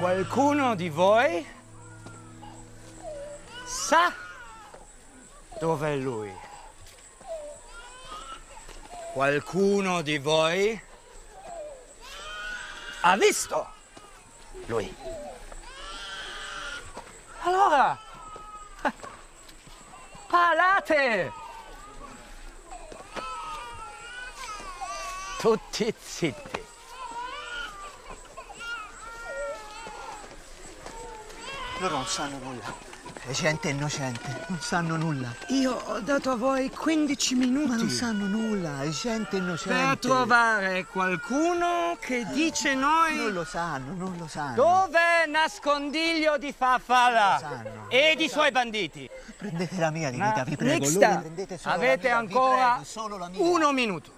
Qualcuno di voi sa dov'è lui? Qualcuno di voi ha visto lui? Allora, parlate! Tutti zitti. Loro non sanno nulla. È gente innocente, non sanno nulla. Io ho dato a voi 15 minuti. Ma non sanno nulla, è gente innocente. Per trovare qualcuno che dice noi... Non lo sanno, non lo sanno. Dov'è nascondiglio di Farfalla? sanno. E di suoi banditi? Prendete la mia dignità, vi prego. Nixta, Loro prendete solo la avete ancora prego, solo la mia. uno minuto.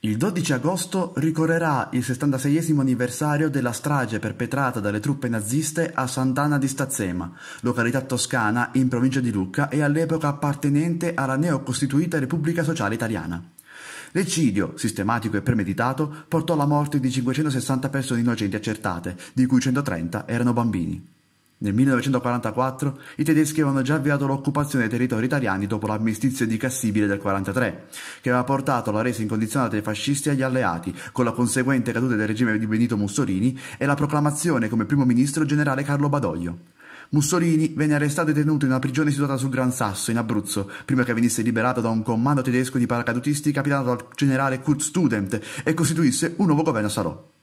Il 12 agosto ricorrerà il 66esimo anniversario della strage perpetrata dalle truppe naziste a Sant'Anna di Stazzema, località toscana in provincia di Lucca e all'epoca appartenente alla neocostituita Repubblica Sociale Italiana. L'eccidio, sistematico e premeditato, portò alla morte di 560 persone innocenti accertate, di cui 130 erano bambini. Nel 1944 i tedeschi avevano già avviato l'occupazione dei territori italiani dopo l'armistizio di Cassibile del 43, che aveva portato alla resa incondizionata dei fascisti agli alleati, con la conseguente caduta del regime di Benito Mussolini e la proclamazione come primo ministro generale Carlo Badoglio. Mussolini venne arrestato e tenuto in una prigione situata sul Gran Sasso, in Abruzzo, prima che venisse liberato da un comando tedesco di paracadutisti capitato dal generale Kurt Student e costituisse un nuovo governo Salò.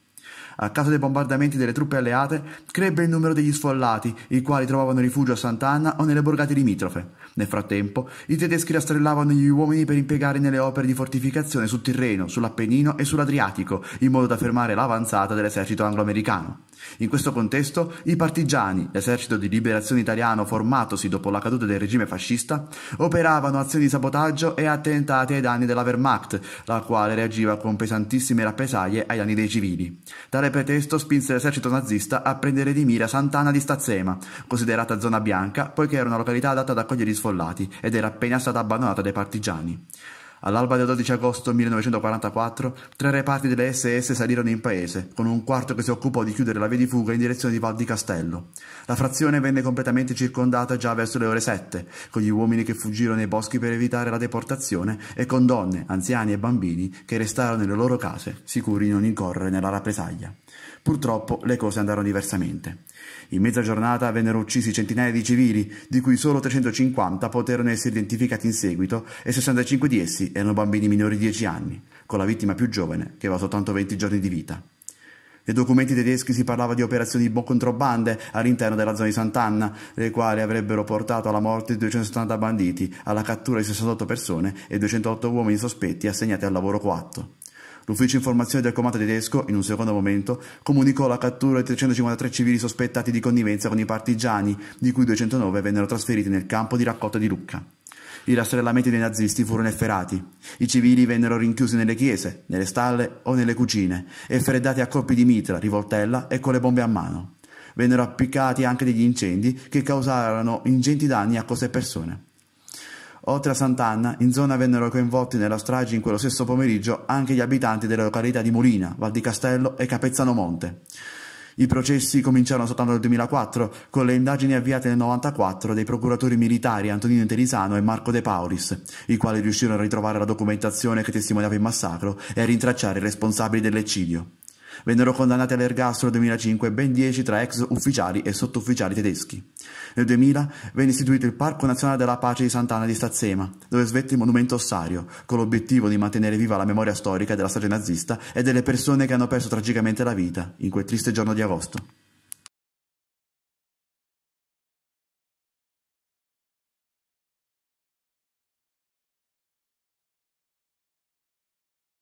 A causa dei bombardamenti delle truppe alleate, crebbe il numero degli sfollati, i quali trovavano rifugio a Sant'Anna o nelle borgate limitrofe. Nel frattempo, i tedeschi rastrellavano gli uomini per impiegare nelle opere di fortificazione sul Tirreno, sull'Appennino e sull'Adriatico, in modo da fermare l'avanzata dell'esercito anglo-americano. In questo contesto, i partigiani, l'esercito di liberazione italiano formatosi dopo la caduta del regime fascista, operavano azioni di sabotaggio e attentati ai danni della Wehrmacht, la quale reagiva con pesantissime rappresaglie ai danni dei civili. Tale pretesto spinse l'esercito nazista a prendere di mira Sant'Anna di Stazzema, considerata zona bianca poiché era una località adatta ad accogliere gli sfollati ed era appena stata abbandonata dai partigiani. All'alba del 12 agosto 1944, tre reparti delle SS salirono in paese, con un quarto che si occupò di chiudere la via di fuga in direzione di Val di Castello. La frazione venne completamente circondata già verso le ore 7, con gli uomini che fuggirono nei boschi per evitare la deportazione e con donne, anziani e bambini che restarono nelle loro case, sicuri di non incorrere nella rappresaglia. Purtroppo le cose andarono diversamente. In mezza giornata vennero uccisi centinaia di civili, di cui solo 350 poterono essere identificati in seguito e 65 di essi erano bambini minori di 10 anni, con la vittima più giovane che aveva soltanto 20 giorni di vita. Nei documenti tedeschi si parlava di operazioni di controbande all'interno della zona di Sant'Anna, le quali avrebbero portato alla morte di 270 banditi, alla cattura di 68 persone e 208 uomini sospetti assegnati al lavoro coatto. L'ufficio informazione del comando tedesco, in un secondo momento, comunicò la cattura di 353 civili sospettati di connivenza con i partigiani, di cui 209 vennero trasferiti nel campo di raccolta di Lucca. I rastrellamenti dei nazisti furono efferati. I civili vennero rinchiusi nelle chiese, nelle stalle o nelle cucine e freddati a colpi di mitra, rivoltella e con le bombe a mano. Vennero appiccati anche degli incendi che causarono ingenti danni a cose e persone. Oltre a Sant'Anna, in zona vennero coinvolti nella strage in quello stesso pomeriggio anche gli abitanti delle località di Molina, Val di Castello e Capezzano Monte. I processi cominciarono soltanto nel 2004, con le indagini avviate nel 1994 dai procuratori militari Antonino Interisano e Marco De Paulis, i quali riuscirono a ritrovare la documentazione che testimoniava il massacro e a rintracciare i responsabili dell'eccidio. Vennero condannati all'ergastolo nel 2005 ben 10 tra ex ufficiali e sottufficiali tedeschi. Nel 2000 venne istituito il Parco Nazionale della Pace di Sant'Anna di Stazzema, dove svette il monumento ossario, con l'obiettivo di mantenere viva la memoria storica della strage nazista e delle persone che hanno perso tragicamente la vita in quel triste giorno di agosto.